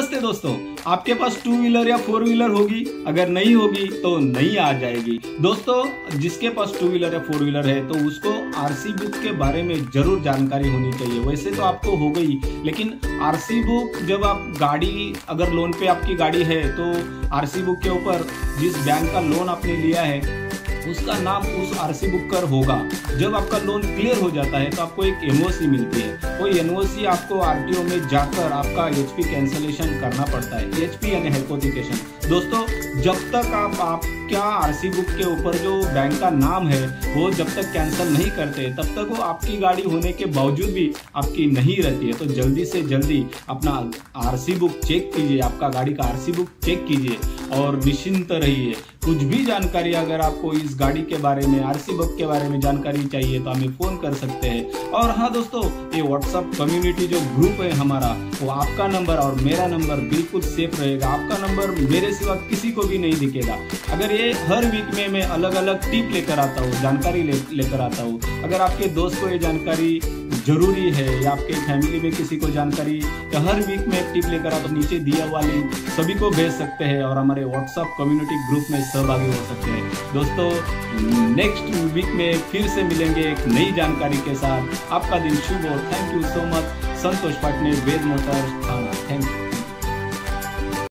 नमस्ते दोस्तों, आपके पास टू व्हीलर या फोर व्हीलर होगी। अगर नहीं होगी तो नहीं आ जाएगी। दोस्तों, जिसके पास टू व्हीलर या फोर व्हीलर है तो उसको आरसी बुक के बारे में ज़रूर जानकारी होनी चाहिए। वैसे तो आपको हो गई, लेकिन आरसी बुक जब आप गाड़ी, अगर लोन पे आपकी गाड़ी है तो आरसी बुक के ऊपर जिस बैंक का लोन आपने लिया है उसका नाम उस आरसी बुक कर होगा। जब आपका लोन क्लियर हो जाता है तो आपको एक एनओसी मिलती है। वो एनओसी आपको आरटीओ में जाकर आपका एचपी कैंसलेशन करना पड़ता है। एचपी यानी हेल्पोथिकेशन दोस्तों, जब तक आप आप क्या आरसी बुक के ऊपर जो बैंक का नाम है, वो जब तक कैंसिल नहीं करते, तब तक वो आपकी गाड़ी होने के बावजूद भी आपकी नहीं रहती है। तो जल्दी से जल्दी अपना आरसी बुक चेक कीजिए, आपका गाड़ी का आरसी बुक चेक कीजिए। और निश्चिंत रहिए। कुछ भी जानकारी अगर आपको इस गाड़ी के बारे में आरसी बुक के बारे में जानकारी चाहिए तो हमें फ़ोन कर सकते हैं। और हाँ दोस्तों, ये व्हाट्सअप कम्युनिटी जो ग्रुप है हमारा, वो आपका नंबर और मेरा नंबर बिल्कुल सेफ़ रहेगा। आपका नंबर मेरे सिवा किसी को भी नहीं दिखेगा। अगर ये हर वीक में मैं अलग अलग टिप लेकर आता हूँ, जानकारी लेकर ले आता हूँ, अगर आपके दोस्त को ये जानकारी ज़रूरी है। या आपके फैमिली में किसी को जानकारी या हर वीक में एक टिप लेकर आप नीचे दिया हुआ लिंक सभी को भेज सकते हैं और हमारे व्हाट्सएप कम्युनिटी ग्रुप में सहभागी हो सकते हैं। दोस्तों नेक्स्ट वीक में फिर से मिलेंगे एक नई जानकारी के साथ। आपका दिन शुभ हो। Thank you so much Santosh Patne, Ved motor थाना थैंक यू